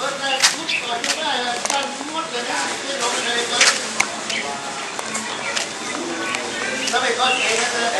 ปิดได้ทุกก่อนก็ได้ตั้งหมดเลยนะที่เราไม่ได้เปิดถ้าไม่ก็เองนะไอ้